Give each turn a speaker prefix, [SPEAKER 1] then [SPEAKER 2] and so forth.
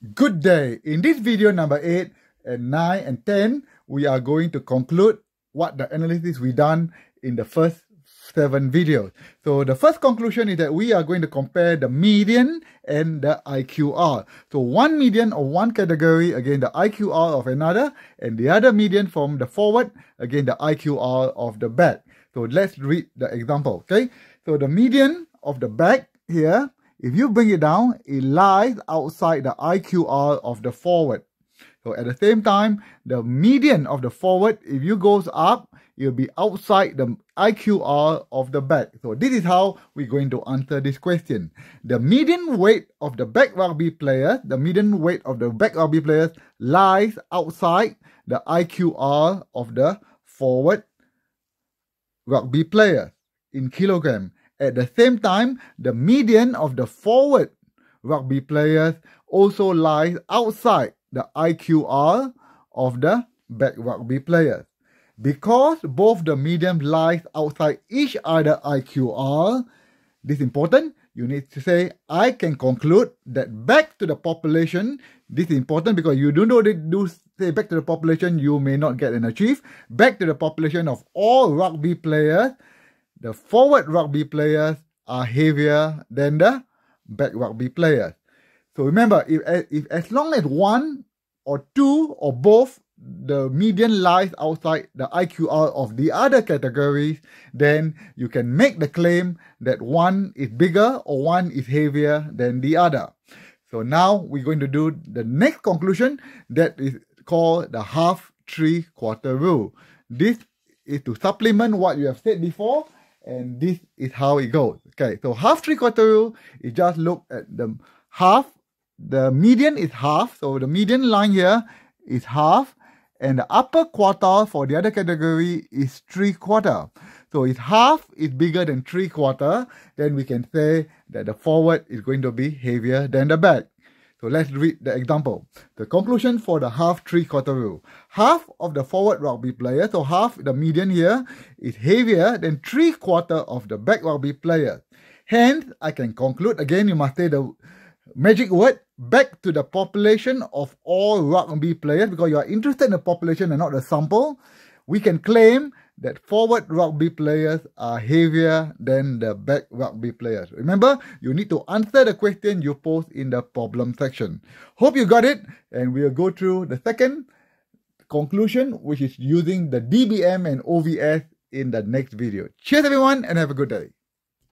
[SPEAKER 1] Good day. In this video number 8 and 9 and 10, we are going to conclude what the analysis we done in the first seven videos. So the first conclusion is that we are going to compare the median and the IQR. So one median of one category against the IQR of another and the other median from the forward against the IQR of the back. So let's read the example, okay? So the median of the back here if you bring it down, it lies outside the IQR of the forward. So at the same time, the median of the forward, if you goes up, it'll be outside the IQR of the back. So this is how we're going to answer this question. The median weight of the back rugby players, the median weight of the back rugby players lies outside the IQR of the forward rugby players in kilogram. At the same time, the median of the forward rugby players also lies outside the IQR of the back rugby players. Because both the median lies outside each other IQR, this is important. You need to say, I can conclude that back to the population, this is important because you don't know that do say back to the population, you may not get an achieve. Back to the population of all rugby players, the forward rugby players are heavier than the back rugby players. So remember, if, if as long as one or two or both the median lies outside the IQR of the other categories, then you can make the claim that one is bigger or one is heavier than the other. So now we're going to do the next conclusion that is called the half three quarter rule. This is to supplement what you have said before and this is how it goes. Okay, so half three quarter rule, you just look at the half, the median is half, so the median line here is half, and the upper quartile for the other category is three quarter. So if half is bigger than three quarter, then we can say that the forward is going to be heavier than the back. So let's read the example. The conclusion for the half three quarter rule. Half of the forward rugby players, so half the median here, is heavier than three quarter of the back rugby players. Hence, I can conclude, again, you must say the magic word, back to the population of all rugby players, because you are interested in the population and not the sample. We can claim that forward rugby players are heavier than the back rugby players. Remember, you need to answer the question you post in the problem section. Hope you got it, and we'll go through the second conclusion, which is using the DBM and OVS in the next video. Cheers everyone, and have a good day.